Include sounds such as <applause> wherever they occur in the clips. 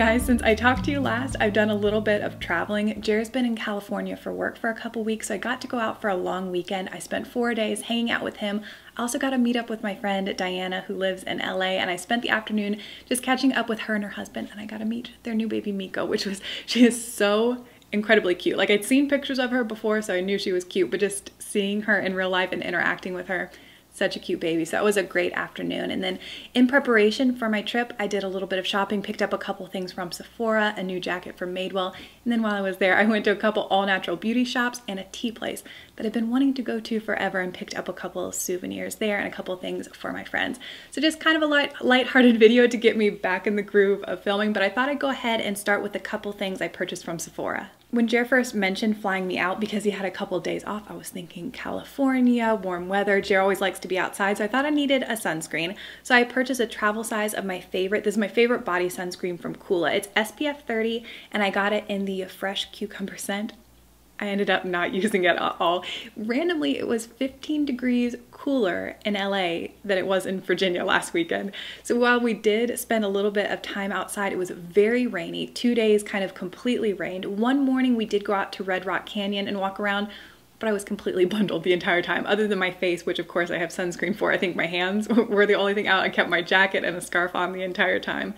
guys, since I talked to you last, I've done a little bit of traveling. Jared's been in California for work for a couple weeks, so I got to go out for a long weekend. I spent four days hanging out with him. I also got to meet up with my friend Diana, who lives in LA, and I spent the afternoon just catching up with her and her husband, and I got to meet their new baby Miko, which was, <laughs> she is so incredibly cute. Like I'd seen pictures of her before, so I knew she was cute, but just seeing her in real life and interacting with her, such a cute baby. So that was a great afternoon. And then in preparation for my trip, I did a little bit of shopping, picked up a couple things from Sephora, a new jacket from Madewell. And then while I was there, I went to a couple all natural beauty shops and a tea place that I've been wanting to go to forever and picked up a couple of souvenirs there and a couple things for my friends. So just kind of a light, light-hearted <laughs> video to get me back in the groove of filming, but I thought I'd go ahead and start with a couple things I purchased from Sephora. When Jer first mentioned flying me out because he had a couple of days off, I was thinking California, warm weather. Jer always likes to be outside, so I thought I needed a sunscreen. So I purchased a travel size of my favorite. This is my favorite body sunscreen from Coola. It's SPF 30, and I got it in the fresh cucumber scent. I ended up not <laughs> using it at all. Randomly, it was 15 degrees cooler in LA than it was in Virginia last weekend. So while we did spend a little bit of time outside, it was very rainy. Two days kind of completely rained. One morning we did go out to Red Rock Canyon and walk around, but I was completely <laughs> bundled the entire time, other than my face, which of course I have sunscreen for. I think my hands <laughs> were the only thing out. I kept my jacket and a scarf on the entire time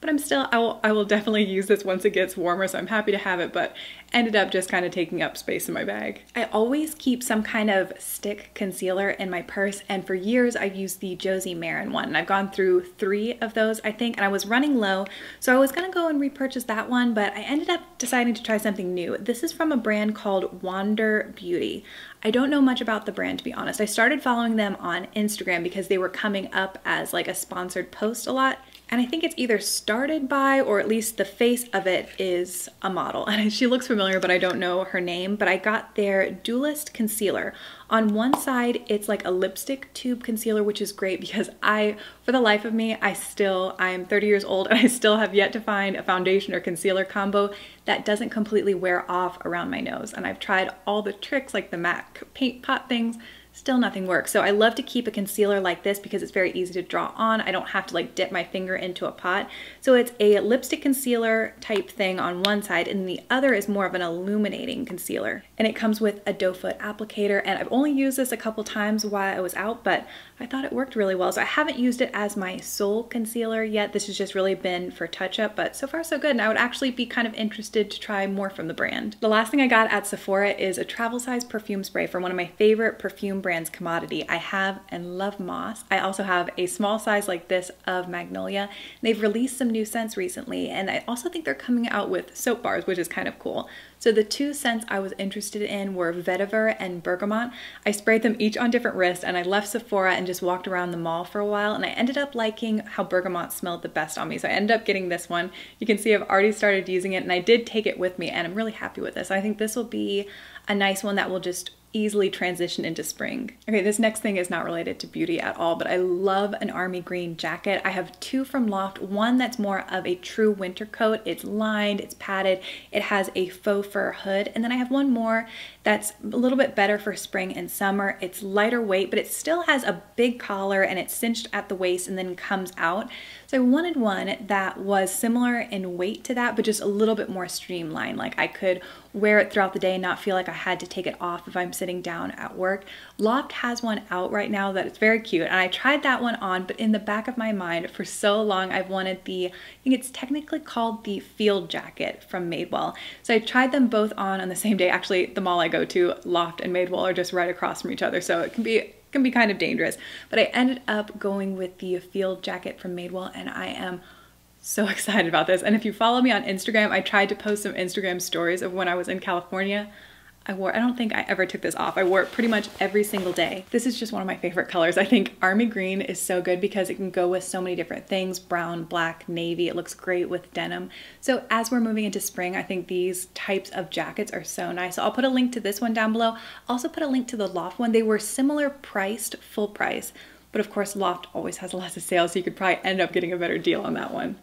but I'm still, I will, I will definitely use this once it gets warmer, so I'm happy to have it, but ended up just kind of taking up space in my bag. I always keep some kind of stick concealer in my purse, and for years I've used the Josie Maran one, and I've gone through three of those, I think, and I was running low, so I was gonna go and repurchase that one, but I ended up deciding to try something new. This is from a brand called Wander Beauty. I don't know much about the brand to be honest. I started following them on Instagram because they were coming up as like a sponsored post a lot. And I think it's either started by, or at least the face of it is a model. <laughs> And she looks familiar, but I don't know her name. But I got their Dualist Concealer. On one side, it's like a lipstick tube concealer, which is great because I, for the life of me, I still, I'm 30 years old <laughs> and I still have yet to find a foundation or concealer combo that doesn't completely wear off around my nose. And I've tried all the tricks like the MAC paint pot things, still nothing works. So I love to keep a concealer like this because it's very easy to draw on. I don't have to like dip my finger into a pot. So it's a lipstick concealer type thing on one side and the other is more of an illuminating concealer. And it comes with a doe foot applicator and I've only used this a couple times while I was out, but I thought it worked really well. So I haven't used it as my sole concealer yet. This has just really been for touch up, but so far so good. And I would actually be kind of interested to try more from the brand. The last thing I got at Sephora is a travel size perfume spray from one of my favorite perfume brands, Commodity. I have and love Moss. I also have a small size like this of Magnolia. They've released some new scents recently, and I also think they're coming out with soap bars, which is kind of cool. So the two scents I was interested in were vetiver and bergamot. I sprayed them each on different wrists and I left Sephora and just walked around the mall for a while and I ended up liking how bergamot smelled the best on me. So I ended up getting this one. You can see I've already started using it and I did take it with me and I'm really happy with this. I think this will be a nice one that will just easily transition into spring. Okay, this next thing is not related to beauty at all, but I love an army green jacket. I have two from Loft, one that's more of a true winter coat. It's lined, it's padded, it has a faux fur hood, and then I have one more that's a little bit better for spring and summer. It's lighter weight, but it still has a big collar and it's cinched at the waist and then comes out. So I wanted one that was similar in weight to that, but just a little bit more streamlined. Like I could wear it throughout the day and not feel like I had to take it off if I'm sitting down at work. Loft has one out right now that is very cute and I tried that one on, but in the back of my mind for so long I've wanted the, I think it's technically called the field jacket from Madewell. So I tried them both on on the same day. Actually, the mall I go to, Loft and Madewell are just right across from each other. So it can be can be kind of dangerous. But I ended up going with the field jacket from Madewell and I am so <laughs> excited about this. And if you follow me on Instagram, I tried to post some Instagram stories of when I was in California. I wore, I don't think I ever took this off. I wore it pretty much every single day. This is just one of my favorite colors. I think army green is so good because it can go with so many different things, brown, black, navy. It looks great with denim. So as we're moving into spring, I think these types of jackets are so nice. So I'll put a link to this one down below. Also put a link to the Loft one. They were similar priced, full price, but of course Loft always has <laughs> lots of sales, so you could probably end up getting a better deal on that one.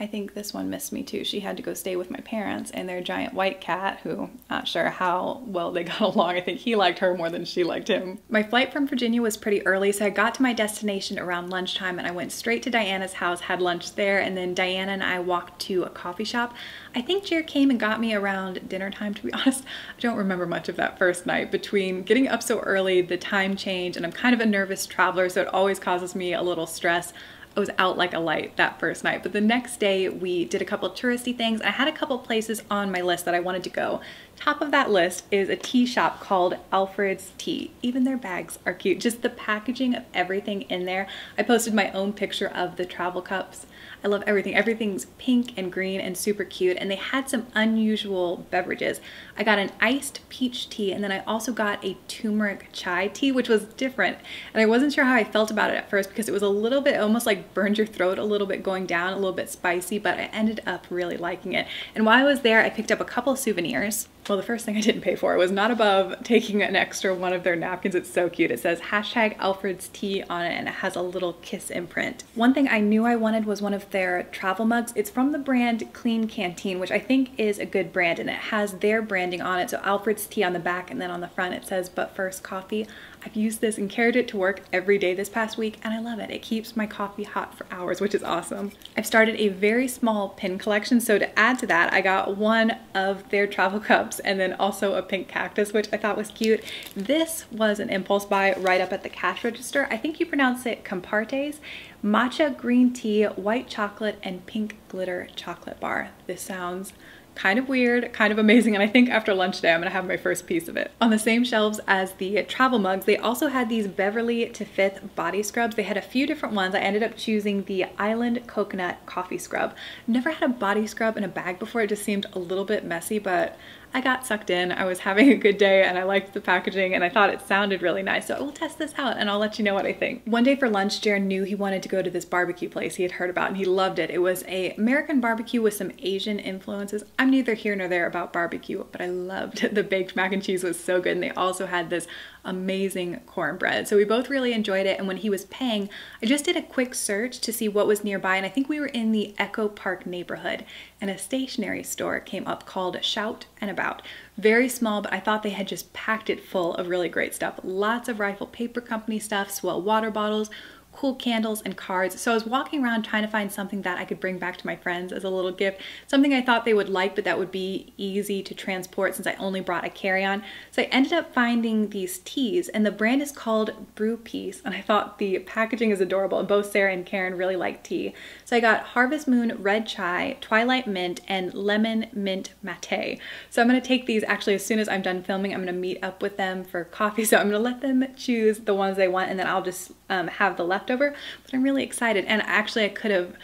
I think this one missed me too. She had to go stay with my parents and their giant white cat, who not sure how well they <laughs> got along. I think he liked her more than she liked him. My flight from Virginia was pretty early, so I got to my destination around lunchtime and I went straight to Diana's house, had lunch there, and then Diana and I walked to a coffee shop. I think Jer came and got me around dinner time, to be <laughs> honest. I don't remember much of that first night between getting up so early, the time change, and I'm kind of a nervous traveler, so it always causes me a little stress. I was out like a light that first night. But the next day we did a couple touristy things. I had a couple places on my list that I wanted to go. Top of that list is a tea shop called Alfred's Tea. Even their bags are cute. Just the packaging of everything in there. I posted my own picture of the travel cups. I love everything. Everything's pink and green and super cute. And they had some unusual beverages. I got an iced peach tea and then I also got a turmeric chai tea, which was different. And I wasn't sure how I felt about it at first because it was a little bit almost like burned your throat a little bit going down, a little bit spicy, but I ended up really liking it. And while I was there, I picked up a couple souvenirs. Well, the first thing I didn't pay for was not above taking an extra one of their napkins. It's so cute. It says hashtag Alfred's tea on it and it has a little kiss imprint. One thing I knew I wanted was one of their travel mugs. It's from the brand Klean Kanteen, which I think is a good brand and it has their branding on it. So Alfred's tea on the back and then on the front it says but first coffee. I've used this and carried it to work every day this past week and I love it. It keeps my coffee hot for hours, which is awesome. I've started a very small pin collection. So to add to that, I got one of their travel <laughs> cups and then also a pink cactus, which I thought was cute. This was an impulse buy right up at the cash register. I think you pronounce it compartes. Matcha green tea, white chocolate, and pink glitter chocolate bar. This sounds kind of weird, kind of amazing, and I think after lunch today I'm gonna have my first piece of it. On the same shelves as the travel mugs, they also had these Beverly to Fifth body scrubs. They had a few different ones. I ended up choosing the Island Coconut Coffee Scrub. Never had a body scrub in a bag before. It just seemed a little bit messy, but I got sucked in. I was having a good day and I liked the packaging and I thought it sounded really nice. So I will test this out and I'll let you know what I think. One day for lunch, Jared knew he wanted to go to this barbecue place he had heard about and he loved it. It was a American barbecue with some Asian influences. I'm neither here nor there about barbecue, but I loved <laughs> the baked mac and cheese was so good. And they also had this amazing cornbread. So we both really enjoyed it. And when he was paying, I just did a quick search to see what was nearby. And I think we were in the Echo Park neighborhood and a stationery store came up called Shout and About. Very small, but I thought they had just packed it full of really great stuff. Lots of Rifle Paper Company stuff, S'well water bottles, cool candles and cards. So I was walking around trying to find something that I could bring back to my friends as a little gift, something I thought they would like, but that would be easy to transport since I only brought a carry-on. So I ended up finding these teas and the brand is called Brew Peace. And I thought the packaging is adorable and both Sarah and Karen really like tea. So I got Harvest Moon Red Chai, Twilight Mint, and Lemon Mint Mate. So I'm gonna take these actually as soon as I'm done filming, I'm gonna meet up with them for coffee. <laughs> So I'm gonna let them choose the ones they want and then I'll just um, have the left leftover, but I'm really excited. And actually I could have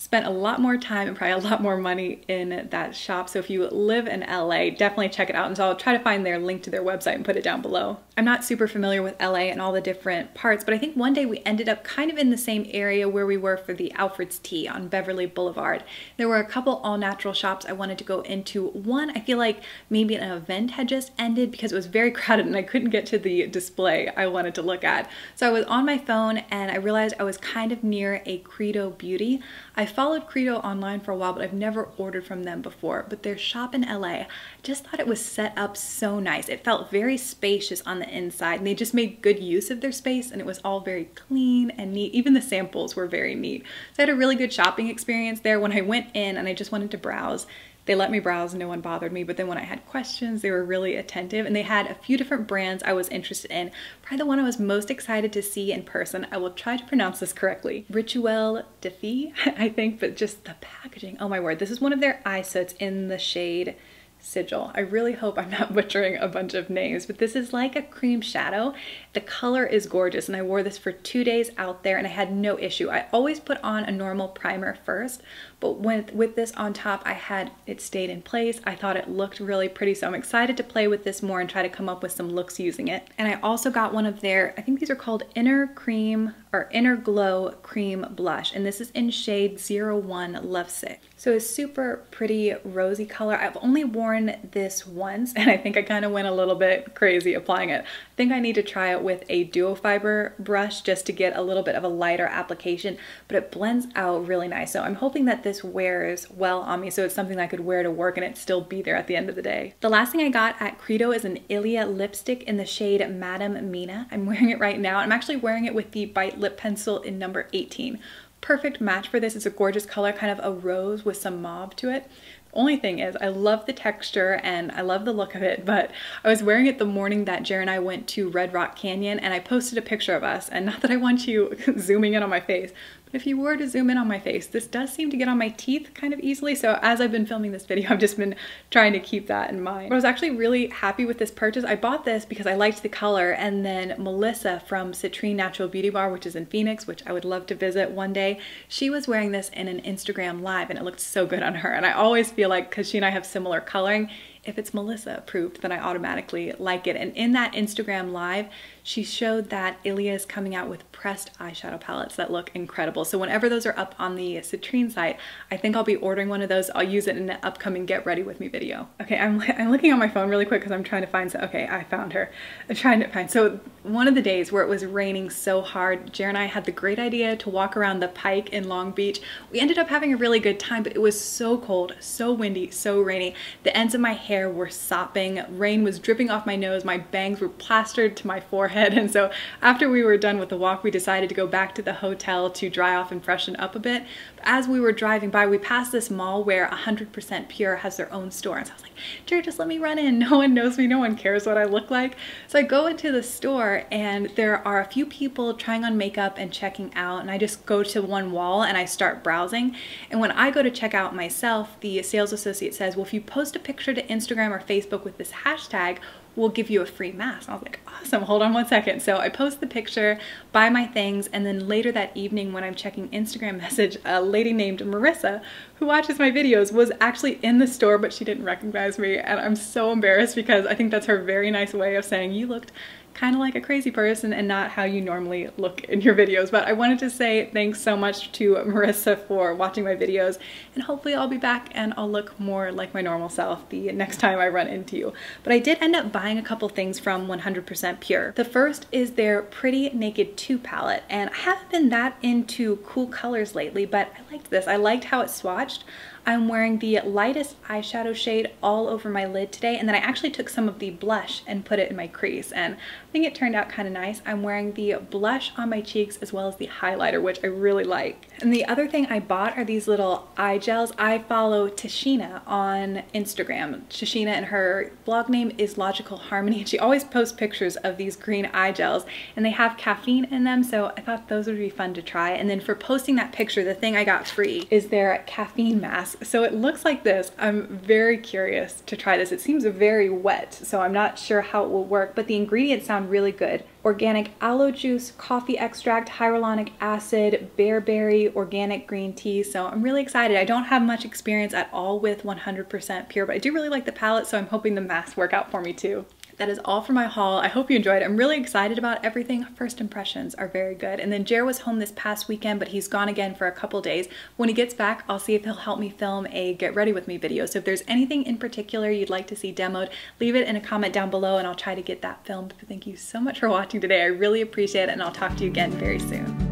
spent a lot more time and probably a lot more money in that shop. So if you live in LA, definitely check it out. And so I'll try to find their link to their website and put it down below. I'm not super familiar with LA and all the different parts, but I think one day we ended up kind of in the same area where we were for the Alfred's Tea on Beverly Boulevard. There were a couple all natural shops I wanted to go into. One, I feel like maybe an event had just ended because it was very <laughs> crowded and I couldn't get to the display I wanted to look at. So I was on my phone and I realized I was kind of near a Credo Beauty. I followed Credo online for a while, but I've never ordered from them before. But their shop in LA, I just thought it was set up so nice. It felt very spacious on the inside, and they just made good use of their space, and it was all very clean and neat. Even the samples were very neat. So I had a really good shopping experience there when I went in and I just wanted to browse. They let me browse, and no one bothered me. But then when I had questions, they were really attentive and they had a few different brands I was interested in. Probably the one I was most excited to see in person. I will try to pronounce this correctly. Rituel de Fille, <laughs> I think, but just the packaging. Oh my word. This is one of their eye soots in the shade sigil. I really hope I'm not <laughs> butchering a bunch of names, but this is like a cream shadow. The color is gorgeous and I wore this for two days out there and I had no issue. I always put on a normal primer first, but with, with this on top, I had it stayed in place. I thought it looked really pretty, so I'm excited to play with this more and try to come up with some looks using it. And I also got one of their, I think these are called Inner Cream or Inner Glow Cream Blush, and this is in shade 01 Lovesick. So it's super pretty rosy color. I've only worn this once, <laughs> and I think I kind of went a little bit crazy applying it. I think I need to try it with a duo fiber brush just to get a little bit of a lighter application, but it blends out really nice. So I'm hoping that this wears well on me. So it's something I could wear to work and it still be there at the end of the day. The last thing I got at Credo is an Ilia lipstick in the shade Madame Mina. I'm <laughs> wearing it right now. I'm actually wearing it with the Bite Lip Pencil in number 18 perfect match for this. It's a gorgeous color, kind of a rose with some mauve to it. Only thing is, I love the texture and I love the look of it, but I was wearing it the morning that Jared and I went to Red Rock Canyon and I posted a picture of us. And <laughs> not that I want you <laughs> zooming in on my face, if you were to zoom in on my face, this does seem to get on my teeth kind of easily. So as I've been filming this video, <laughs> I've just been trying to keep that in mind. But I was actually really happy with this purchase. I bought this because I liked the color and then Melissa from Citrine Natural Beauty Bar, which is in Phoenix, which I would love to visit one day, she was wearing this in an Instagram live and it looked so good on her. And I always feel like, cause she and I have similar coloring, if it's Melissa approved, then I automatically like it. And in that Instagram live, she showed that Ilia is coming out with pressed eyeshadow palettes that look incredible. So whenever those are up on the Citrine site, I think I'll be ordering one of those. I'll use it in an upcoming get ready with me video. Okay, I'm, <laughs> I'm looking on my phone really quick because I'm trying to find, okay, I found her. I'm trying to find, so one of the days where it was raining so hard, Jared and I had the great idea to walk around the pike in Long Beach. We ended up having a really good time, but it was so cold, so windy, so rainy. The ends of my hair were sopping, rain was dripping off my nose, my bangs were plastered to my forehead, And so after we were done with the walk, we decided to go back to the hotel to dry off and freshen up a bit. As we were driving by, we passed this mall where 100% Pure has their own store. And so I was like, Jared, just let me run in. <laughs> No one knows me. No one cares what I look like. So I go into the store and there are a few people trying on makeup and checking out. And I just go to one wall and I start browsing. And when I go to check out myself, the sales associate says, well, if you post a picture to Instagram or Facebook with this hashtag, we'll give you a free mask. I was like, awesome, hold on one second. So I post the picture, buy my things, and then later that evening when I'm checking Instagram <laughs> message, a lady named Marissa, who watches my videos, was actually in the store, but she didn't recognize me. And I'm so embarrassed because I think that's her very nice way of saying you looked kind of like a crazy person and not how you normally look in your videos. But I wanted to say thanks so much to Marissa for watching my videos and hopefully I'll be back and I'll look more like my normal self the next time I run into you. But I did end up buying a couple things from 100% Pure. The first is their Pretty Naked 2 palette and I haven't been that into cool colors lately, but I liked this. I liked how it swatched watched I'm wearing the lightest eyeshadow shade all over my lid today and then I actually took some of the blush and put it in my crease and I think it turned out kind of nice. I'm wearing the blush on my cheeks as well as the highlighter which I really like. And the other thing I bought are these little eye gels. I follow Tashina on Instagram. Tashina and her blog name is Logical Harmony and she always posts pictures of these green eye gels and they have caffeine in them so I thought those would be fun to try. And then for posting that picture, the thing I got free is their caffeine mask so it looks like this. I'm very curious to try this. It seems very wet, so I'm not sure how it will work, but the ingredients sound really good. Organic aloe juice, coffee extract, hyaluronic acid, bearberry, organic green tea. So I'm really excited. I don't have much experience at all with 100% pure, but I do really like the palette, so I'm hoping the masks work out for me too that is all for my haul. I hope you enjoyed. I'm really excited about everything. First impressions are very good. And then Jer was home this past weekend, but he's gone again for a couple days. When he gets back, I'll see if he'll help me film a get ready with me video. So if there's anything in particular you'd like to see demoed, leave it in a comment down below and I'll try to get that filmed. But thank you so much for watching today. I really appreciate it and I'll talk to you again very soon.